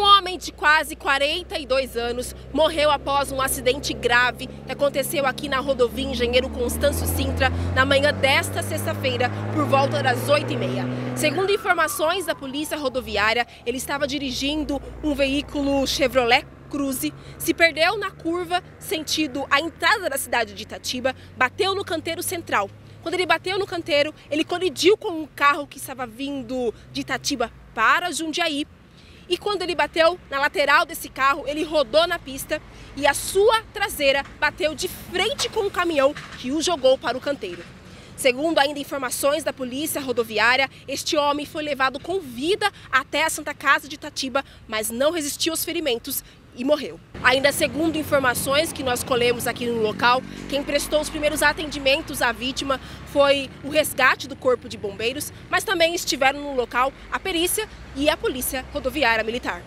homem de quase 42 anos morreu após um acidente grave que aconteceu aqui na rodovia Engenheiro Constâncio Sintra na manhã desta sexta-feira, por volta das 8h30. Segundo informações da Polícia Rodoviária, ele estava dirigindo um veículo Chevrolet Cruze, se perdeu na curva sentido a entrada da cidade de Itatiba, bateu no canteiro central. Quando ele bateu no canteiro, ele colidiu com um carro que estava vindo de Itatiba para Jundiaí. E quando ele bateu na lateral desse carro, ele rodou na pista e a sua traseira bateu de frente com o caminhão que o jogou para o canteiro. Segundo ainda informações da polícia rodoviária, este homem foi levado com vida até a Santa Casa de Itatiba, mas não resistiu aos ferimentos e morreu. Ainda segundo informações que nós colhemos aqui no local, quem prestou os primeiros atendimentos à vítima foi o resgate do corpo de bombeiros, mas também estiveram no local a perícia e a polícia rodoviária militar.